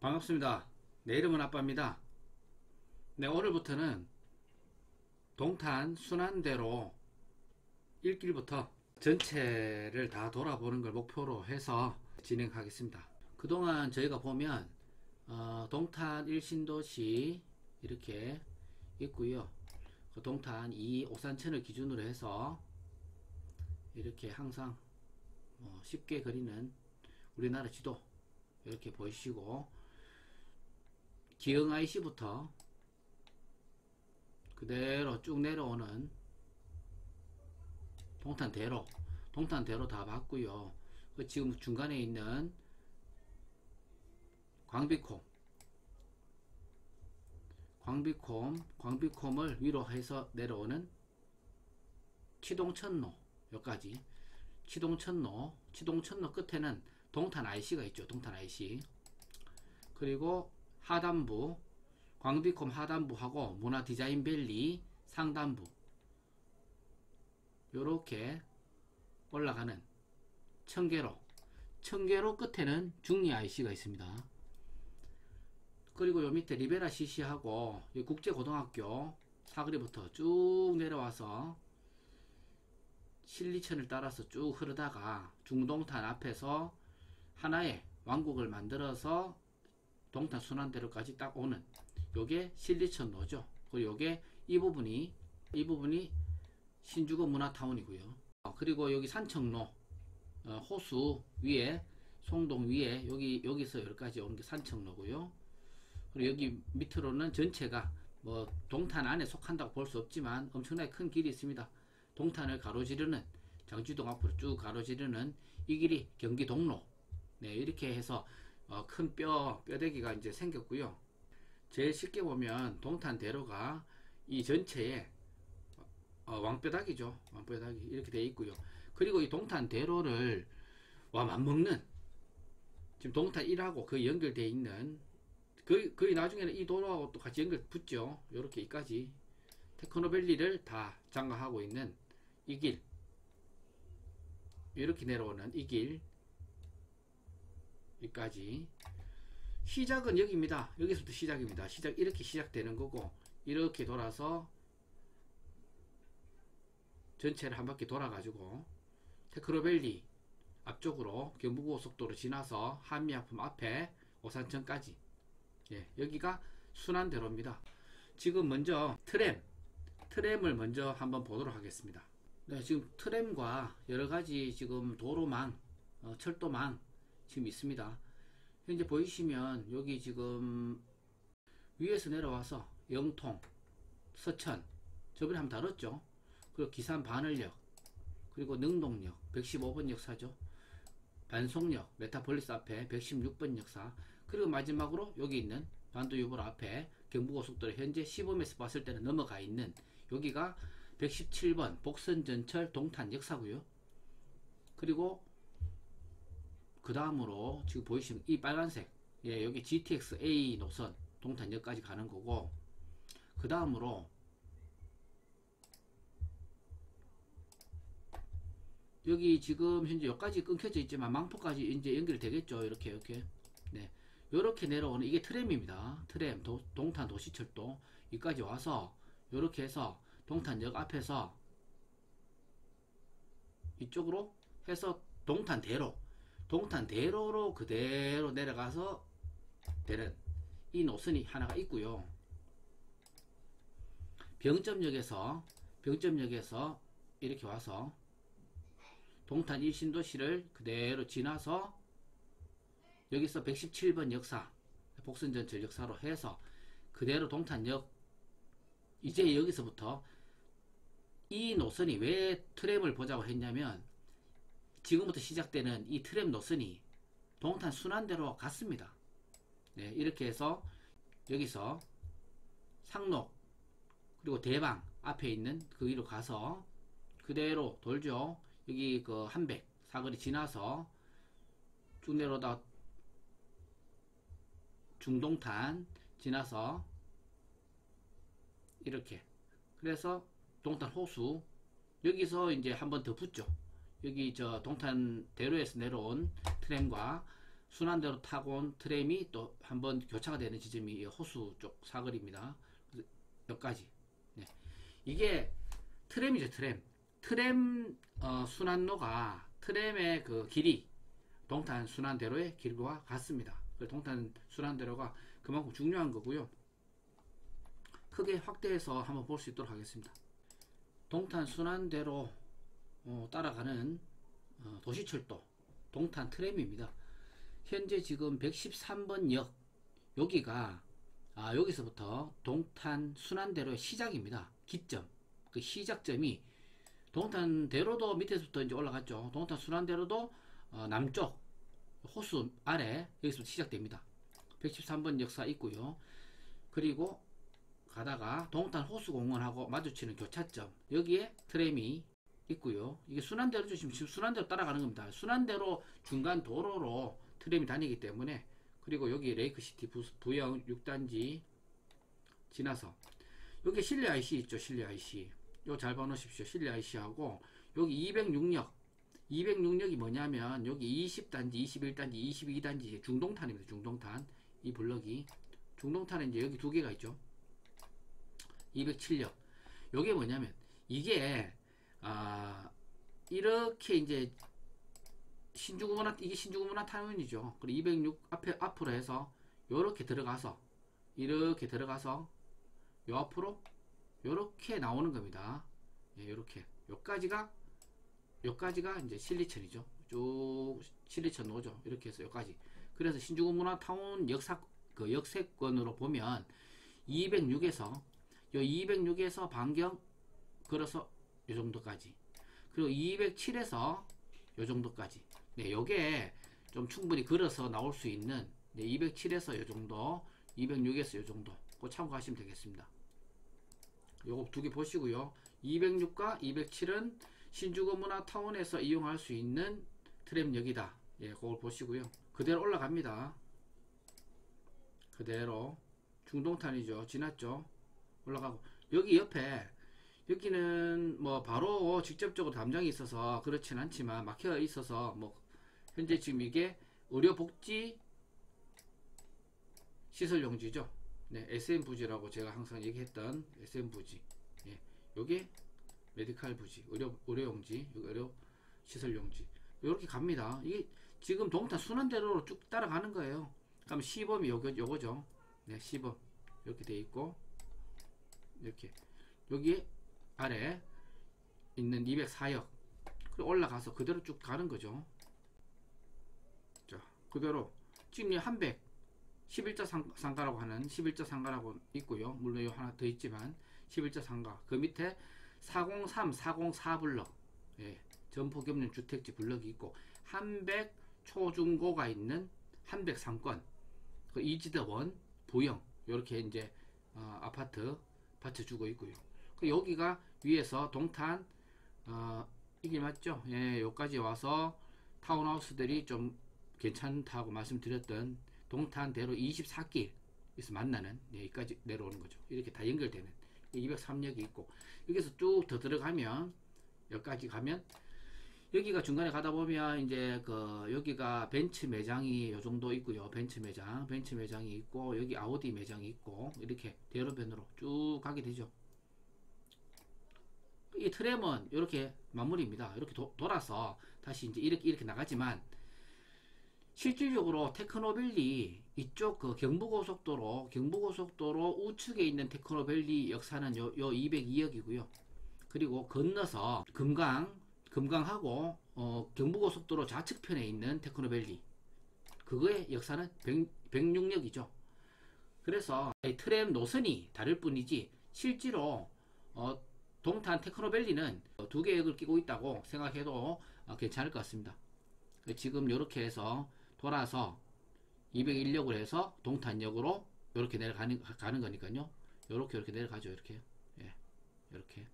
반갑습니다. 내 이름은 아빠입니다. 네, 오늘부터는 동탄 순환대로 1길부터 전체를 다 돌아보는 걸 목표로 해서 진행하겠습니다. 그동안 저희가 보면 어, 동탄 1신도시 이렇게 있고요. 그 동탄 2 오산천을 기준으로 해서 이렇게 항상 뭐 쉽게 그리는 우리나라 지도 이렇게 보이시고 기흥 IC부터 그대로 쭉 내려오는 동탄대로 동탄대로 다 봤고요. 그 지금 중간에 있는 광비콤 광비콤 광비콤을 위로 해서 내려오는 치동천로 여기까지. 치동천로 치동천로 끝에는 동탄 IC가 있죠 동탄 IC 그리고 하단부 광비콤 하단부하고 문화디자인밸리 상단부. 요렇게 올라가는 청계로. 청계로 끝에는 중리 IC가 있습니다. 그리고 요 밑에 리베라 CC하고 국제고등학교 사거리부터 쭉 내려와서 실리천을 따라서 쭉 흐르다가 중동탄 앞에서 하나의 왕국을 만들어서 동탄 순환대로까지 딱 오는 요게 실리천로죠. 그리고 요게 이 부분이 이 부분이 신주거 문화타운이고요. 어, 그리고 여기 산청로 어, 호수 위에 송동 위에 여기 여기서 여기까지 오는 게 산청로고요. 그리고 여기 밑으로는 전체가 뭐 동탄 안에 속한다고 볼 수 없지만 엄청나게 큰 길이 있습니다. 동탄을 가로지르는 장지동 앞으로 쭉 가로지르는 이 길이 경기 동로 네 이렇게 해서 어, 큰 뼈, 뼈대기가 이제 생겼고요. 제일 쉽게 보면 동탄대로가 이 전체에 어, 왕뼈다기죠. 왕뼈다기 이렇게 되어 있고요. 그리고 이 동탄대로를 와 맞먹는 지금 동탄 1하고 그 연결되어 있는 거의, 거의 나중에는 이 도로하고 또 같이 연결 붙죠. 이렇게 이까지 테크노밸리를 다 장악하고 있는 이 길 이렇게 내려오는 이 길 여기까지. 시작은 여기입니다. 여기서부터 시작입니다. 시작 이렇게 시작되는 거고 이렇게 돌아서 전체를 한 바퀴 돌아 가지고 테크로밸리 앞쪽으로 경부고속도로 지나서 한미약품 앞에 오산천까지. 예, 여기가 순환대로입니다. 지금 먼저 트램 트램을 먼저 한번 보도록 하겠습니다. 네, 지금 트램과 여러가지 지금 도로망 어, 철도망 지금 있습니다. 현재 보이시면 여기 지금 위에서 내려와서 영통, 서천 저번에 한번 다뤘죠. 그리고 기산 반월역 그리고 능동역 115번 역사죠. 반송역 메타폴리스 앞에 116번 역사 그리고 마지막으로 여기 있는 반도유보로 앞에 경부고속도로 현재 시범에서 봤을 때는 넘어가 있는 여기가 117번 복선전철 동탄 역사고요. 그리고 그 다음으로 지금 보이시는 이 빨간색 예, 여기 GTX A 노선 동탄역까지 가는 거고 그 다음으로 여기 지금 현재 여기까지 끊겨져 있지만 망포까지 이제 연결되겠죠? 이렇게 이렇게. 네. 요렇게 내려오는 이게 트램입니다. 트램 도, 동탄 도시철도. 여기까지 와서 요렇게 해서 동탄역 앞에서 이쪽으로 해서 동탄대로 동탄 대로로 그대로 내려가서 되는 이 노선이 하나가 있고요. 병점역에서 병점역에서 이렇게 와서 동탄 1신도시를 그대로 지나서 여기서 117번 역사 복선전철 역사로 해서 그대로 동탄역 이제 여기서부터 이 노선이 왜 트램을 보자고 했냐면 지금부터 시작되는 이 트램 노선이 동탄 순환대로 갔습니다. 네, 이렇게 해서 여기서 상록 그리고 대방 앞에 있는 그 위로 가서 그대로 돌죠. 여기 그 한백 사거리 지나서 쭉 내려오다 중동탄 지나서 이렇게 그래서 동탄 호수 여기서 이제 한 번 더 붙죠. 여기 저 동탄 대로에서 내려온 트램과 순환대로 타고 온 트램이 또 한번 교차가 되는 지점이 이 호수 쪽 사거리입니다. 그래서 여기까지. 네. 이게 트램이죠, 트램. 트램 어, 순환로가 트램의 그 길이 동탄 순환대로의 길과 같습니다. 그 동탄 순환대로가 그만큼 중요한 거고요. 크게 확대해서 한번 볼 수 있도록 하겠습니다. 동탄 순환대로 어, 따라가는 어, 도시철도 동탄 트램입니다. 현재 지금 113번 역 여기가 아, 여기서부터 동탄 순환대로의 시작입니다. 기점 그 시작점이 동탄대로도 밑에서부터 이제 올라갔죠. 동탄 순환대로도 어, 남쪽 호수 아래 여기서부터 시작됩니다. 113번 역사 있고요. 그리고 가다가 동탄 호수공원하고 마주치는 교차점 여기에 트램이 있고요. 이게 순환대로 지금 순환대로 따라가는 겁니다. 순환대로 중간 도로로 트램이 다니기 때문에 그리고 여기 레이크시티 부, 부영 6단지 지나서 여기 신리 IC 있죠. 신리 IC 요 잘 봐놓으십시오. 신리 IC하고 여기 206역 206역이 뭐냐면 여기 20단지 21단지 22단지 중동탄입니다. 중동탄 이 블럭이 중동탄은 이제 여기 두 개가 있죠. 207역 요게 뭐냐면 이게 아 이렇게 이제 신주구문화 이게 신주구문화 타운이죠. 그리고 206 앞에 앞으로 해서 요렇게 들어가서 이렇게 들어가서 요 앞으로 요렇게 나오는 겁니다. 예, 요렇게 요까지가 요까지가 이제 실리천이죠. 쭉 실리천 노죠. 이렇게 해서 요까지. 그래서 신주구문화 타운 역사 그 역세권으로 보면 206에서 요 206에서 반경 걸어서 요 정도까지. 그리고 207에서 요 정도까지. 네, 요게 좀 충분히 걸어서 나올 수 있는 네, 207에서 요 정도, 206에서 요 정도. 그 참고하시면 되겠습니다. 요거 두 개 보시고요. 206과 207은 신주거 문화 타운에서 이용할 수 있는 트램역이다. 예, 그걸 보시고요. 그대로 올라갑니다. 그대로 중동탄이죠. 지났죠. 올라가고 여기 옆에 여기는 뭐 바로 직접적으로 담장이 있어서 그렇진 않지만 막혀 있어서 뭐 현재 지금 이게 의료복지 시설 용지죠. 네, SM부지라고 제가 항상 얘기했던 SM부지. 예, 요게 메디칼 부지, 의료 의료 용지, 의료 시설 용지. 이렇게 갑니다. 이게 지금 동탄 순환대로로 쭉 따라가는 거예요. 그럼 시범이 요거 요거죠. 네, 시범 이렇게 돼 있고 이렇게 여기 아래 있는 204역 그리고 올라가서 그대로 쭉 가는 거죠. 자, 그대로 지금 한백 11자 상, 가라고 하는 11자 상가라고 있고요. 물론 요 하나 더 있지만 11자 상가 그 밑에 403, 404 블럭 예, 전포경륜 주택지 블럭이 있고 한백 초중고가 있는 한백 상권 그 이지대원 부영 이렇게 이제 어, 아파트 받쳐주고 있고요. 그 여기가 위에서 동탄 어, 이게 맞죠? 예, 여기까지 와서 타운하우스들이 좀 괜찮다고 말씀드렸던 동탄대로 24길에서 만나는 예, 여기까지 내려오는 거죠. 이렇게 다 연결되는 203역이 있고 여기서 쭉 더 들어가면 여기까지 가면 여기가 중간에 가다 보면 이제 그 여기가 벤츠 매장이 요 정도 있고요. 벤츠 매장, 벤츠 매장이 있고 여기 아우디 매장이 있고 이렇게 대로변으로 쭉 가게 되죠. 이 트램은 이렇게 마무리입니다. 이렇게 도, 돌아서 다시 이제 이렇게 이렇게 나가지만 실질적으로 테크노밸리 이쪽 그 경부고속도로 경부고속도로 우측에 있는 테크노밸리 역사는 요, 요 202역이고요. 그리고 건너서 금강 금강하고 어, 경부고속도로 좌측편에 있는 테크노밸리 그거의 역사는 100, 106역이죠. 그래서 트램 노선이 다를 뿐이지 실제로 어, 동탄 테크노밸리는 두 개의 역을 끼고 있다고 생각해도 어, 괜찮을 것 같습니다. 지금 이렇게 해서 돌아서 201역으로 해서 동탄역으로 이렇게 내려가는 가는 거니까요. 이렇게 이렇게 내려가죠. 이렇게 예, 이렇게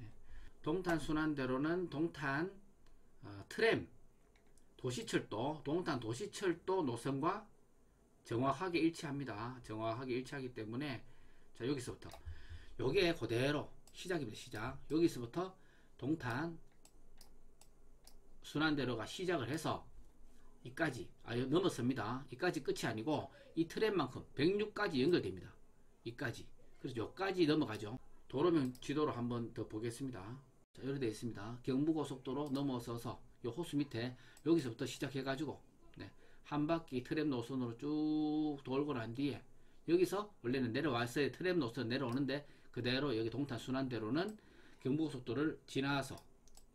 예. 동탄 순환대로는 동탄 어, 트램 도시철도 동탄 도시철도 노선과 정확하게 일치합니다. 정확하게 일치하기 때문에 자 여기서부터 요게 그대로 시작입니다. 시작. 여기서부터 동탄 순환대로가 시작을 해서 이까지 아 넘었습니다. 이까지 끝이 아니고 이 트램만큼 106까지 연결됩니다. 이까지 그래서 여기까지 넘어가죠. 도로명 지도로 한번 더 보겠습니다. 자, 이렇게 되어 있습니다. 경부고속도로 넘어서서 요 호수 밑에 여기서부터 시작해 가지고 네, 한 바퀴 트램 노선으로 쭉 돌고 난 뒤에 여기서 원래는 내려왔어야 트램 노선 내려오는데 그대로 여기 동탄 순환대로는 경부고속도로를 지나서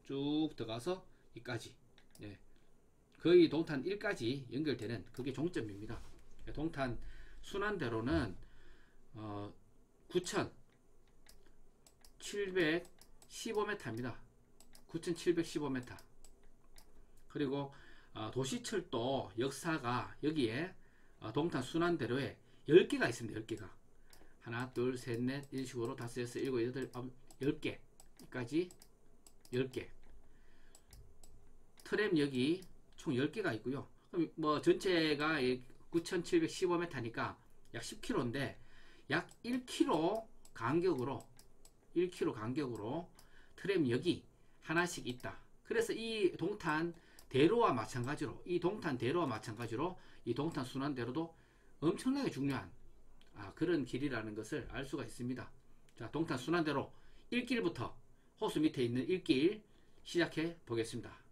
쭉 들어가서 이까지 네, 거의 동탄 1까지 연결되는 그게 종점입니다. 동탄 순환대로는 어, 9,715m입니다. 9,715m. 그리고 어, 도시철도 역사가 여기에 어, 동탄 순환대로에 10개가 있습니다. 10개가. 하나, 둘, 셋, 넷, 이런 식으로 다섯, 여섯, 일곱, 여덟, 아홉, 10개까지 10개. 트램역이 총 10개가 있고요. 그럼 뭐 전체가 9,715m니까 약 10km인데 약 1km 간격으로 1km 간격으로 트램역이 하나씩 있다. 그래서 이 동탄 대로와 마찬가지로 이 동탄 대로와 마찬가지로 이 동탄 순환대로도 엄청나게 중요한 아, 그런 길이라는 것을 알 수가 있습니다. 자, 동탄 순환대로 1길부터 호수 밑에 있는 1길 시작해 보겠습니다.